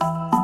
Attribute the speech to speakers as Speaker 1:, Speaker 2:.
Speaker 1: Bye.